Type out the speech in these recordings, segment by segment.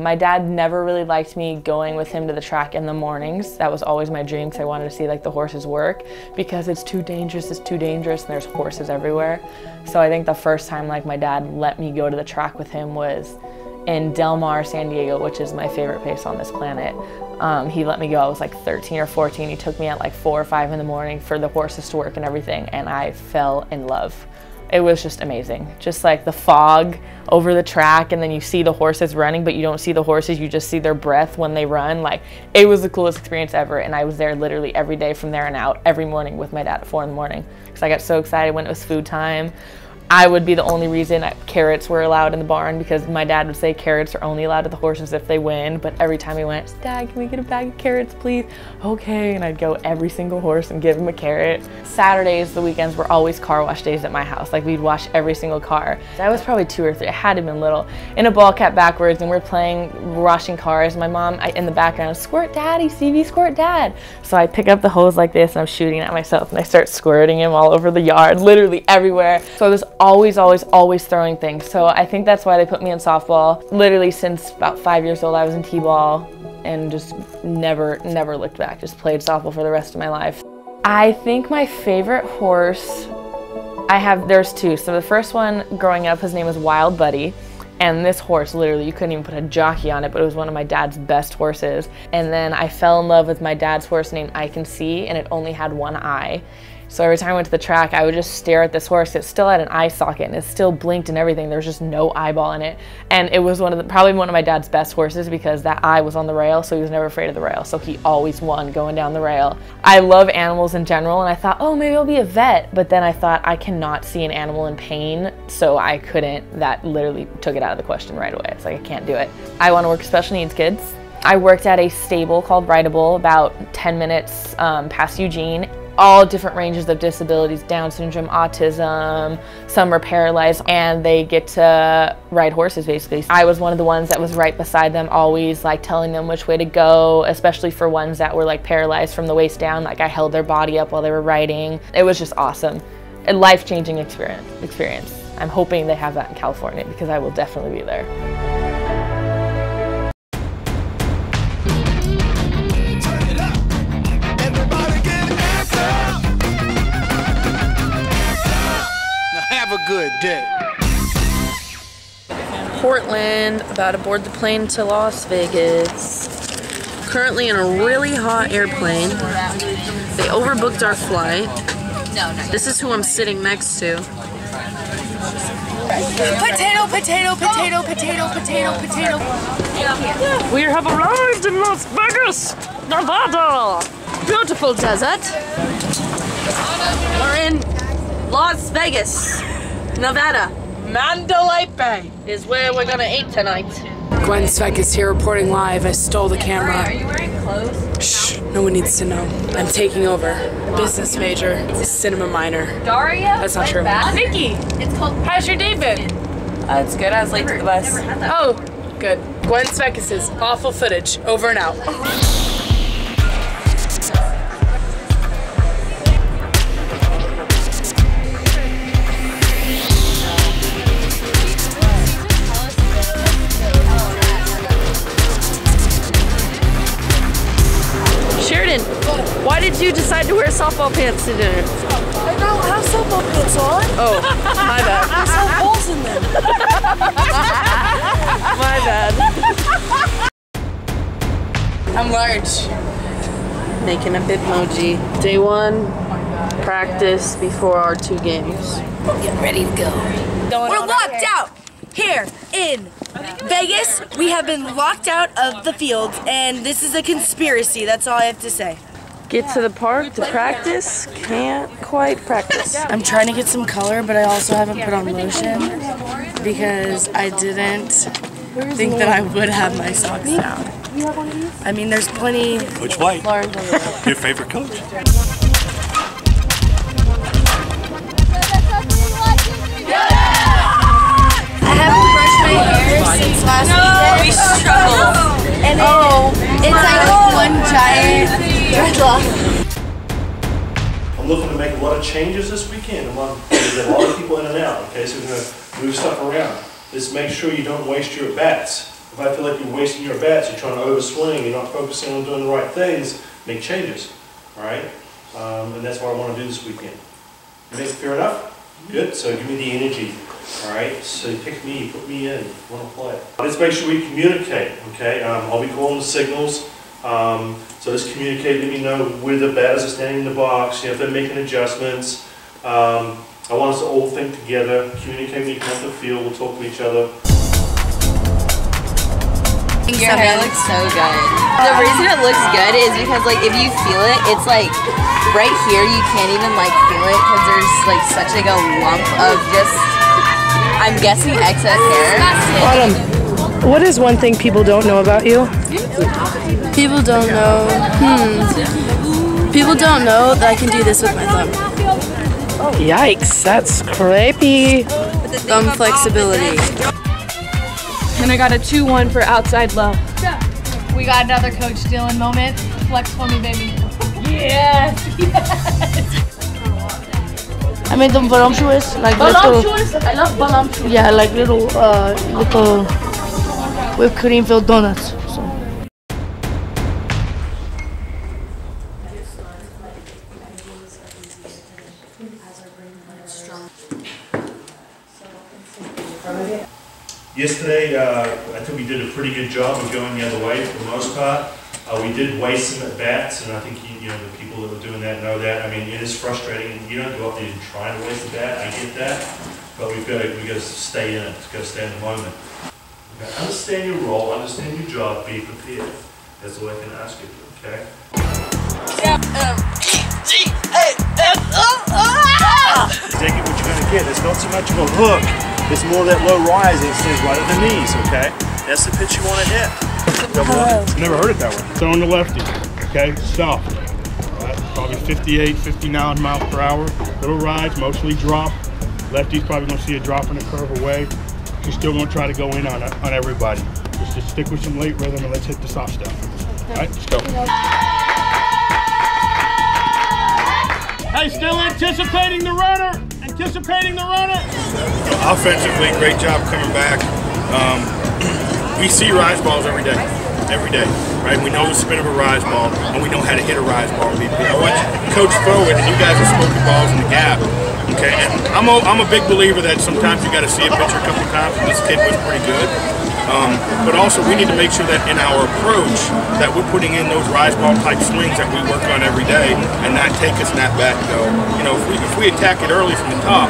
My dad never really liked me going with him to the track in the mornings. That was always my dream because I wanted to see like the horses work because it's too dangerous, it's too dangerous and there's horses everywhere. So I think the first time like my dad let me go to the track with him was in Del Mar, San Diego, which is my favorite place on this planet. Um, he let me go, I was like 13 or 14. He took me at like four or five in the morning for the horses to work and everything and I fell in love it was just amazing. Just like the fog over the track, and then you see the horses running, but you don't see the horses, you just see their breath when they run. Like, it was the coolest experience ever, and I was there literally every day from there and out, every morning with my dad at four in the morning. Because I got so excited when it was food time. I would be the only reason carrots were allowed in the barn because my dad would say carrots are only allowed to the horses if they win. But every time he went, Dad, can we get a bag of carrots, please? Okay, and I'd go every single horse and give him a carrot. Saturdays, the weekends were always car wash days at my house. Like we'd wash every single car. I was probably two or three. I had to been little in a ball cap backwards, and we're playing washing cars. My mom I, in the background, squirt daddy, CV squirt dad. So I pick up the hose like this and I'm shooting at myself, and I start squirting him all over the yard, literally everywhere. So was always, always, always throwing things. So I think that's why they put me in softball. Literally since about five years old, I was in t-ball and just never, never looked back. Just played softball for the rest of my life. I think my favorite horse, I have, there's two. So the first one growing up, his name was Wild Buddy. And this horse, literally, you couldn't even put a jockey on it, but it was one of my dad's best horses. And then I fell in love with my dad's horse named I Can See, and it only had one eye. So every time I went to the track, I would just stare at this horse. It still had an eye socket and it still blinked and everything. There was just no eyeball in it. And it was one of the, probably one of my dad's best horses because that eye was on the rail, so he was never afraid of the rail. So he always won going down the rail. I love animals in general and I thought, oh, maybe I'll be a vet. But then I thought I cannot see an animal in pain, so I couldn't. That literally took it out of the question right away. It's like, I can't do it. I want to work special needs kids. I worked at a stable called Rideable about 10 minutes um, past Eugene all different ranges of disabilities, Down syndrome, autism, some are paralyzed, and they get to ride horses basically. I was one of the ones that was right beside them, always like telling them which way to go, especially for ones that were like paralyzed from the waist down. Like I held their body up while they were riding. It was just awesome. A life-changing experience. experience. I'm hoping they have that in California because I will definitely be there. Day. Portland, about to board the plane to Las Vegas. Currently in a really hot airplane. They overbooked our flight. This is who I'm sitting next to. Potato, potato, potato, potato, potato, potato. We have arrived in Las Vegas, Nevada. Beautiful desert. We're in Las Vegas. Nevada. Mandalay Bay is where we're gonna eat tonight. Gwen Sveck is here reporting live. I stole the camera. Are you wearing clothes? Shh, no one needs to know. I'm taking over. Business major, cinema minor. Daria? That's not true. Vicky, it's called. How's your day been? Uh, it's good. I was late to the bus. Oh, good. Gwen Svekis' awful footage. Over and out. did you decide to wear softball pants to dinner? I don't have softball pants on. Oh, my bad. There's no holes in them. my bad. I'm large. Making a Bitmoji. Day one, practice before our two games. Get ready to go. We're locked out here in Vegas. We have been locked out of the field, and this is a conspiracy. That's all I have to say. Get to the park to practice. Can't quite practice. I'm trying to get some color, but I also haven't put on lotion because I didn't think that I would have my socks down. I mean, there's plenty. Mike White? Your favorite coach? I'm looking to make a lot of changes this weekend. I'm on, there's a lot of people in and out, okay, so we're gonna move stuff around. Just make sure you don't waste your bats. If I feel like you're wasting your bats, you're trying to overswing, you're not focusing on doing the right things, make changes, all right? Um, and that's what I want to do this weekend. Make fair enough? Good, so give me the energy, all right? So pick me, put me in, want to play. Let's make sure we communicate, okay? Um, I'll be calling the signals. Um, so let's communicate, let me know where the batters are standing in the box, you know, if they're making adjustments. Um, I want us to all think together, communicate when you come off the field, we'll talk to each other. Your hair looks so good. The reason it looks good is because like if you feel it, it's like right here you can't even like feel it because there's like such like a lump of just I'm guessing excess hair. Autumn, what is one thing people don't know about you? People don't know. Hmm. People don't know that I can do this with my thumb. Yikes, that's creepy. Thumb flexibility. And I got a 2-1 for outside low. We got another Coach Dylan moment. Flex for me, baby. Yes! I made them voluptuous, like Voluptuous? I love voluptuous. yeah, like little uh little whipped cream filled donuts. Yesterday, uh, I think we did a pretty good job of going the other way for the most part. Uh, we did waste some at bats, and I think you, you know the people that were doing that know that. I mean, it is frustrating. You don't go up there and try to waste a bat. I get that, but we've got to we got to stay in it. We've got to stay in the moment. Okay? Understand your role. Understand your job. Be prepared. That's all I can ask you. Okay. Take it what you're. It's not so much of a hook. It's more that low rise that stays right at the knees. Okay. That's the pitch you want to hit. Never heard it that way. So on the lefty, okay, soft. Right, probably 58, 59 miles per hour. Little rise, mostly drop. Lefty's probably gonna see a drop in the curve away. You're still gonna try to go in on on everybody. Just, just stick with some late rhythm and let's hit the soft stuff. All right, let's go. Hey, still anticipating the runner. Anticipating the runner. offensively, great job coming back. Um, we see rise balls every day, every day, right? We know the spin of a rise ball, and we know how to hit a rise ball. I watch coach it, and you guys are smoking balls in the gap. Okay, and I'm a, I'm a big believer that sometimes you got to see a pitcher a couple times, and this kid was pretty good. Um, but also, we need to make sure that in our approach, that we're putting in those rise ball type swings that we work on every day, and not take a snap back go. You know, if we if we attack it early from the top,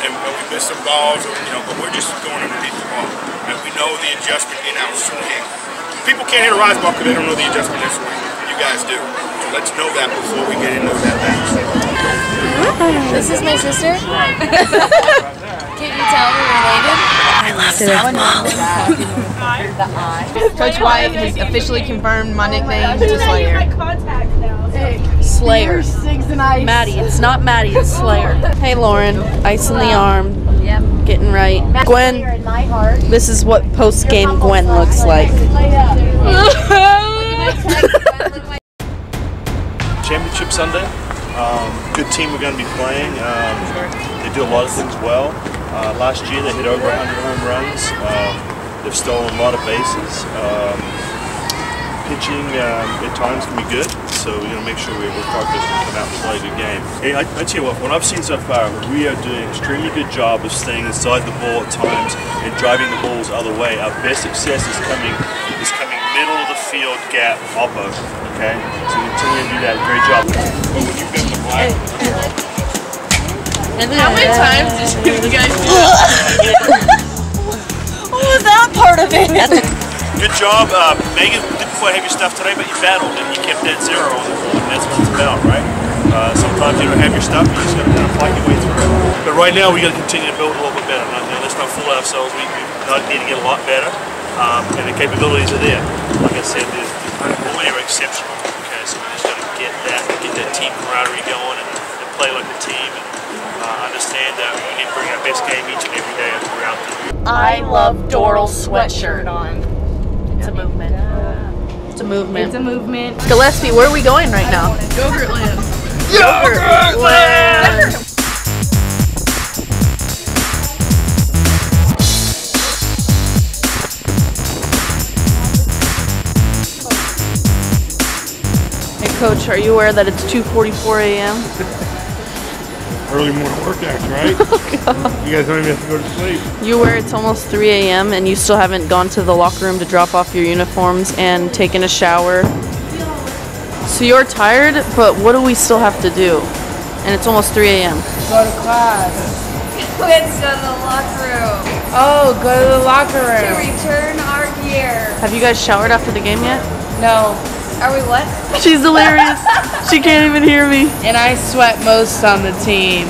and, we miss some balls, or you know, but we're just going underneath the ball, and we know the adjustment in our swing. People can't hit a rise ball because they don't know the adjustment in swing. You guys do. So let's know that before we get into that bats. This is my sister. Can't you tell we're related? Coach White has officially confirmed my nickname to Slayer. Slayer. Maddie, it's not Maddie, it's Slayer. Hey Lauren, ice in the arm. Yep. Getting right. Gwen, this is what post game Gwen looks like. Championship Sunday. Um, good team we're going to be playing. Um, they do a lot of things well. Uh, last year they hit over 100 home runs. Um, they've stolen a lot of bases. Um, pitching um, at times can be good, so we're going to make sure we're focused and come out and play a good game. Hey, I, I tell you what, what I've seen so far, we are doing an extremely good job of staying inside the ball at times and driving the balls the other way. Our best success is coming is coming middle of the field gap oppo. Okay, so we continue to do that. Great job. When you've been the How many times did you guys do that? What was that part of it? Good job. Uh, Megan didn't quite have your stuff today, but you battled and you kept that zero on the board. That's what it's about, right? Uh, sometimes you don't have your stuff, you just got to kind of fight your way through. it. But right now, we got to continue to build a little bit better. Not, you know, let's not fool ourselves. We, we need to get a lot better, um, and the capabilities are there. Like I said, the, the all are exceptional. Okay, so we just got to get that, get that team camaraderie going, and, and play like a team, and uh, understand that we need to bring our best game each and every day as we're. I love Doral's sweatshirt on. It's a movement. It's a movement. It's a movement. Gillespie, where are we going right now? Yogurt lives. Yogurt lives! Coach, are you aware that it's 2.44 a.m.? Early morning workouts, right? Oh, you guys don't even have to go to sleep. You aware it's almost 3 a.m. and you still haven't gone to the locker room to drop off your uniforms and taken a shower? So you're tired, but what do we still have to do? And it's almost 3 a.m. Go to class. Let's go to the locker room Oh, go to the locker room. to return our gear. Have you guys showered after the game yet? No. Are we what? She's delirious. she can't even hear me. And I sweat most on the team.